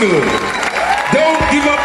Vamos!